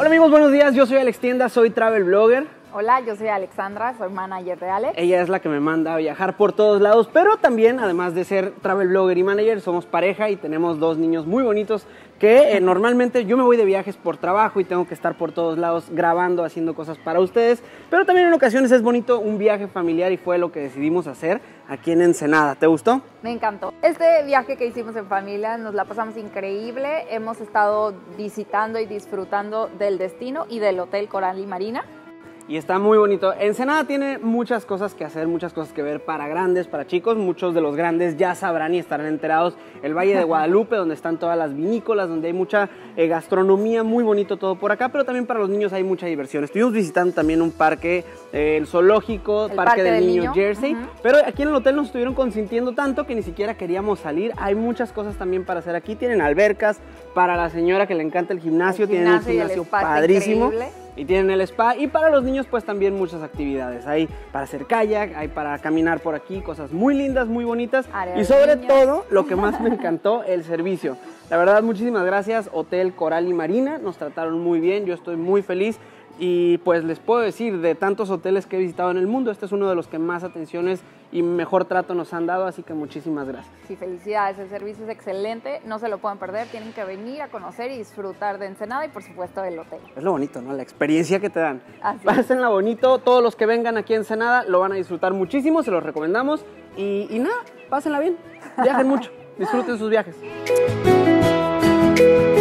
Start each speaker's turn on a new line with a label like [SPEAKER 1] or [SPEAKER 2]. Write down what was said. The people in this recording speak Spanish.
[SPEAKER 1] Hola amigos, buenos días. Yo soy Alex Tienda, soy travel blogger.
[SPEAKER 2] Hola, yo soy Alexandra, soy manager de Alex.
[SPEAKER 1] Ella es la que me manda a viajar por todos lados, pero también, además de ser travel blogger y manager, somos pareja y tenemos dos niños muy bonitos que eh, normalmente yo me voy de viajes por trabajo y tengo que estar por todos lados grabando, haciendo cosas para ustedes, pero también en ocasiones es bonito un viaje familiar y fue lo que decidimos hacer aquí en Ensenada. ¿Te gustó?
[SPEAKER 2] Me encantó. Este viaje que hicimos en familia nos la pasamos increíble. Hemos estado visitando y disfrutando del destino y del Hotel Coral y Marina
[SPEAKER 1] y está muy bonito. Ensenada tiene muchas cosas que hacer, muchas cosas que ver para grandes, para chicos. Muchos de los grandes ya sabrán y estarán enterados. El Valle de Guadalupe, donde están todas las vinícolas, donde hay mucha eh, gastronomía, muy bonito todo por acá, pero también para los niños hay mucha diversión. Estuvimos visitando también un parque, eh, el zoológico, el parque, del, niño, Jersey, pero aquí en el hotel nos estuvieron consintiendo tanto que ni siquiera queríamos salir. Hay muchas cosas también para hacer aquí. Tienen albercas, para la señora que le encanta el gimnasio, tienen un gimnasio padrísimo y tienen el spa y para los niños pues también muchas actividades. Hay para hacer kayak, hay para caminar por aquí, cosas muy lindas, muy bonitas y sobre todo lo que más me encantó, el servicio. La verdad muchísimas gracias Hotel Coral y Marina, nos trataron muy bien, yo estoy muy feliz. Y pues les puedo decir, de tantos hoteles que he visitado en el mundo, este es uno de los que más atenciones y mejor trato nos han dado, así que muchísimas gracias.
[SPEAKER 2] Sí, felicidades, el servicio es excelente, no se lo pueden perder, tienen que venir a conocer y disfrutar de Ensenada y por supuesto del hotel.
[SPEAKER 1] Es lo bonito, ¿no? La experiencia que te dan. Así Pásenla bonito, todos los que vengan aquí a Ensenada lo van a disfrutar muchísimo, se los recomendamos y, y nada, pásenla bien, viajen mucho, disfruten sus viajes. Thank you.